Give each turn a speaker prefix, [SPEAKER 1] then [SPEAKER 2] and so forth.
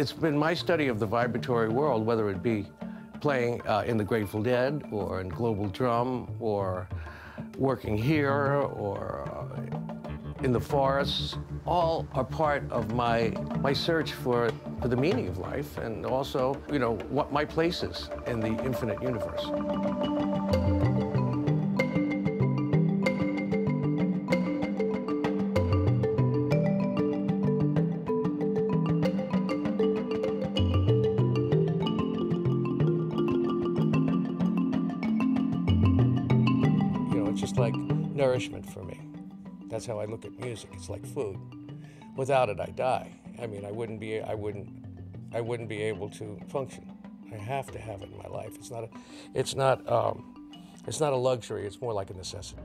[SPEAKER 1] It's been my study of the vibratory world, whether it be playing uh, in the Grateful Dead or in Global Drum or working here or uh, in the forests, all are part of my, my search for, for the meaning of life and also, you know, what my place is in the infinite universe. Just like nourishment for me. That's how I look at music. It's like food. Without it, I die. I mean, I wouldn't be, I wouldn't, I wouldn't be able to function. I have to have it in my life. It's not a, it's not, um, it's not a luxury. It's more like a necessity.